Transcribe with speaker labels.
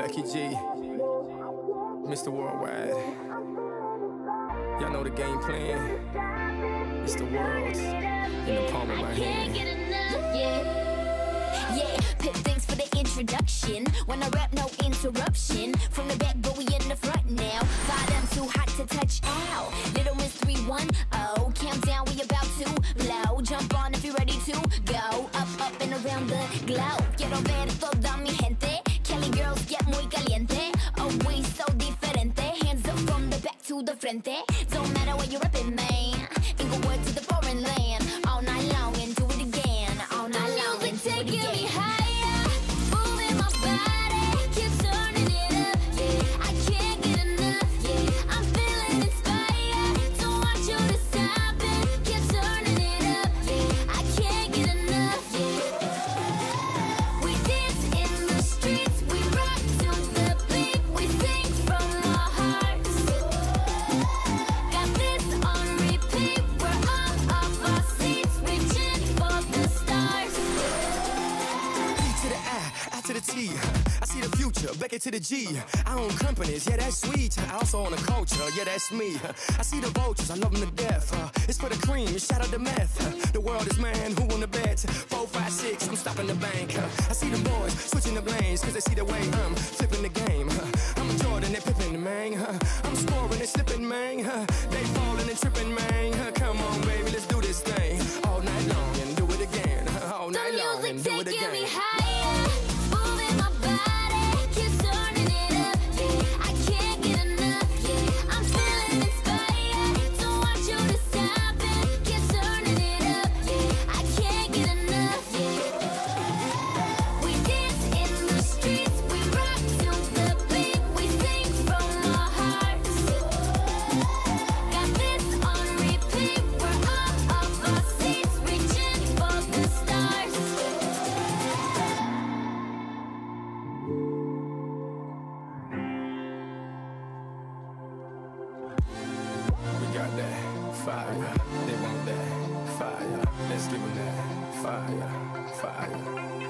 Speaker 1: Becky G, Mr. Worldwide. Y'all know the game plan. It's the world in the palm of my hand.
Speaker 2: get yeah. Pit thanks for the introduction. When I rap, no interruption. From the back, but we in the front now. Five, I'm too hot to touch out. Little Miss 310, countdown, we about to blow. Jump on if you're ready to go. Up, up, and around the globe. Quiero ver toda frente. Don't matter where you're rapping, man. Word to the foreign land. To the
Speaker 1: G. I own companies, yeah, that's sweet. I also own a culture, yeah, that's me. I see the vultures, I love them to death. Uh, It's for the cream, shout out the meth. Uh, The world is man, who on the bet? Four, five, six, I'm stopping the bank. Uh, I see the boys switching the lanes, cause they see the way I'm flipping the game. I'm Jordan, they're Pippen, man. I'm scoring, they're slipping, man. They fire. They want that fire. Let's give them that fire, fire.